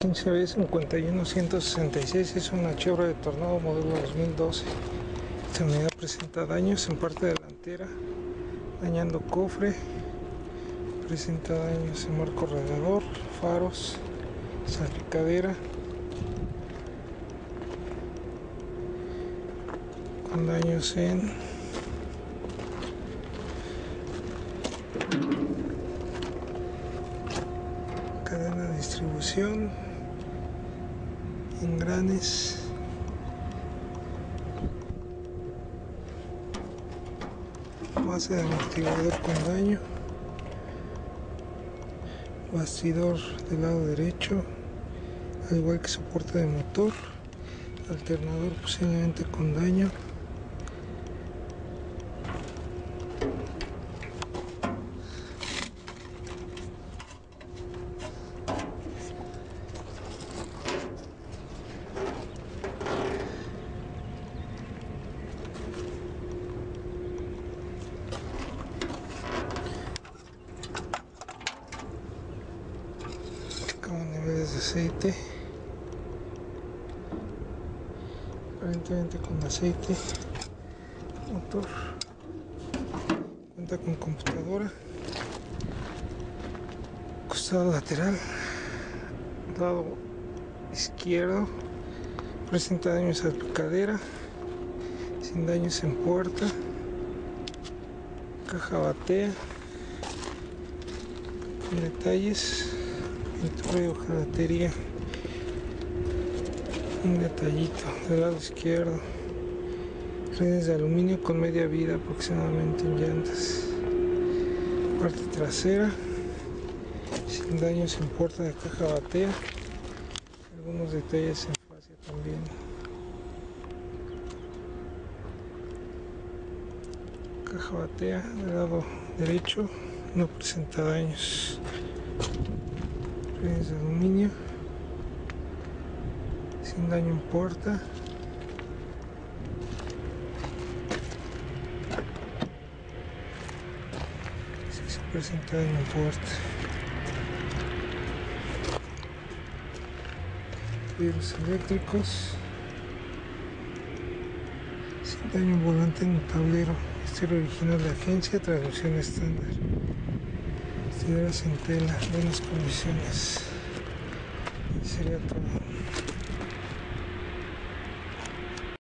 15B 51166 es una Chevrolet Tornado modelo 2012. Esta unidad presenta daños en parte delantera, dañando cofre, presenta daños en marco radiador, faros, salpicadera, con daños en cadena de distribución, engranes, base de amortiguador con daño, bastidor del lado derecho, al igual que soporte de motor, alternador posiblemente con daño. De aceite. Aparentemente con aceite motor. Cuenta con computadora. Costado lateral. Lado izquierdo. Presenta daños a cadera. Sin daños en puerta. Caja batea. Con detalles pintura y hojalatería un detallito del lado izquierdo. Redes de aluminio con media vida aproximadamente en llantas. Parte trasera. Sin daños en puerta de caja batea. Algunos detalles en fascia también. Caja batea del lado derecho no presenta daños redes de aluminio sin daño en puerta si se presenta daño en puerta vidrios eléctricos. Sin daño en volante en tablero. Estilo original de agencia. Traducción estándar Vestiduras en tela, buenas condiciones. Sería todo.